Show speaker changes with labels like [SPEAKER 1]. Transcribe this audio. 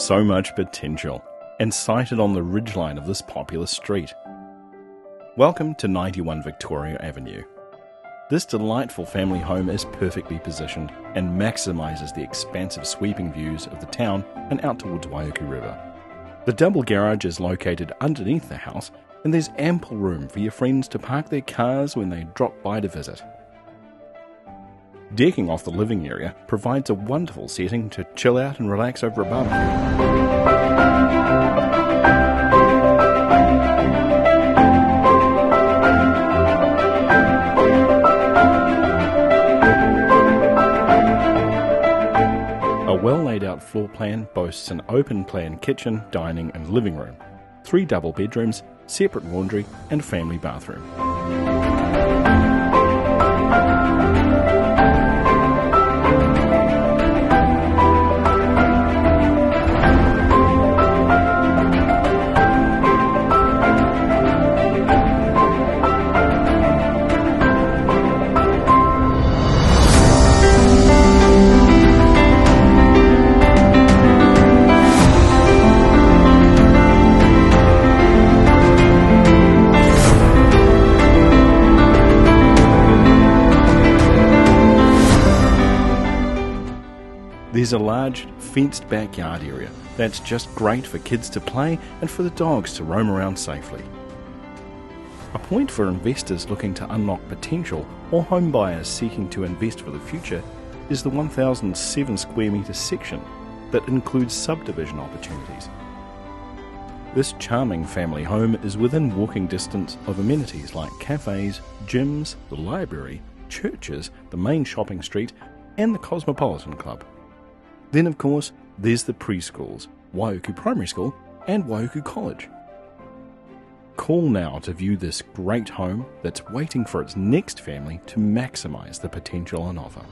[SPEAKER 1] so much potential and sited on the ridgeline of this popular street. Welcome to 91 Victoria Avenue. This delightful family home is perfectly positioned and maximises the expansive sweeping views of the town and out towards Waiuku River. The double garage is located underneath the house, and there's ample room for your friends to park their cars when they drop by to visit. Decking off the living area provides a wonderful setting to chill out and relax over a barbecue. A well laid out floor plan boasts an open plan kitchen, dining, and living room, three double bedrooms, separate laundry, and family bathroom. There's a large, fenced backyard area that's just great for kids to play and for the dogs to roam around safely. A point for investors looking to unlock potential or home buyers seeking to invest for the future is the 1,007 square metre section that includes subdivision opportunities. This charming family home is within walking distance of amenities like cafes, gyms, the library, churches, the main shopping street, and the Cosmopolitan Club. Then, of course, there's the preschools, Waiuku Primary School and Waiuku College. Call now to view this great home that's waiting for its next family to maximise the potential on offer.